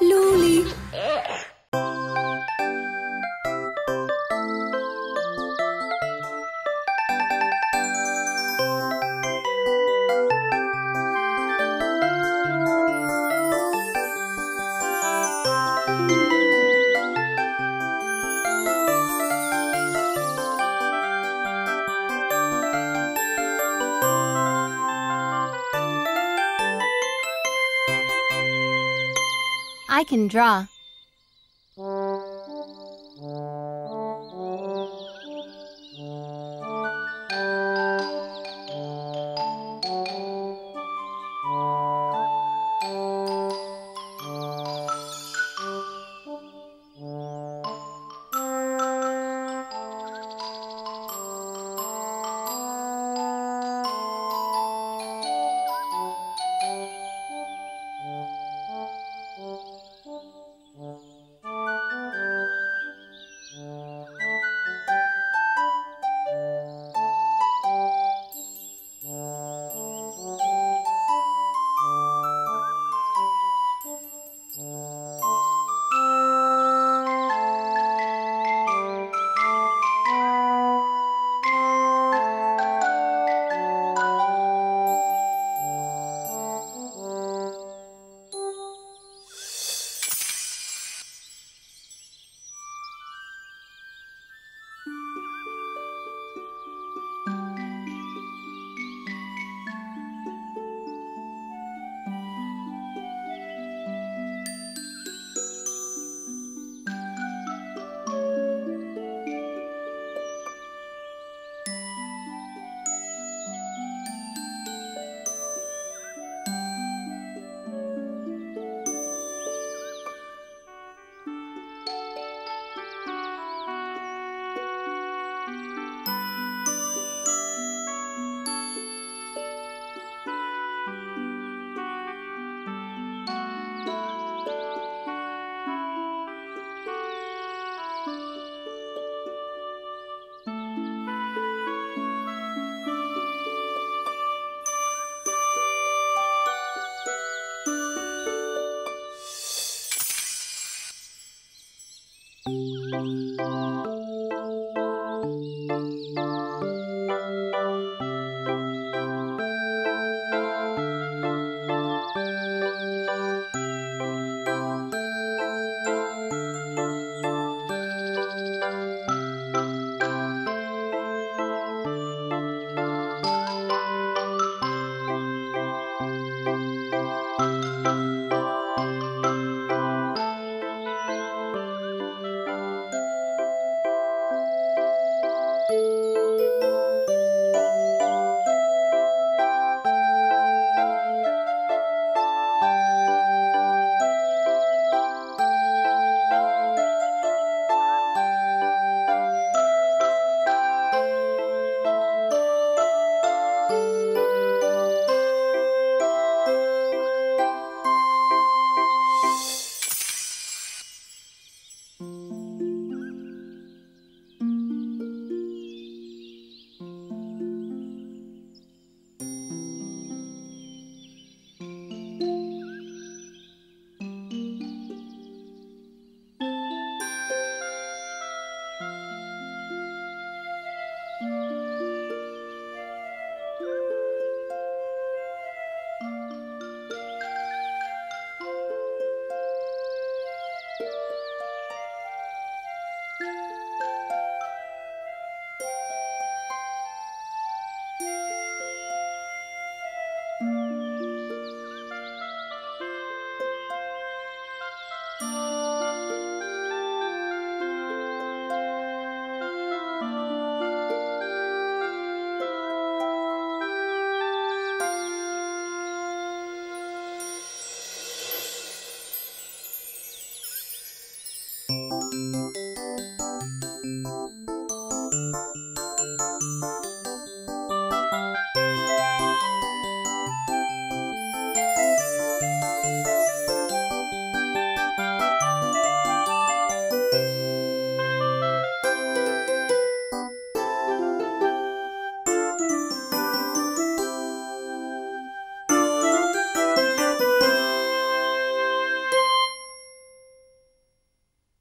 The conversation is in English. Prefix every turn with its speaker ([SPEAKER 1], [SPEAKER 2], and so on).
[SPEAKER 1] Luli.
[SPEAKER 2] I can draw.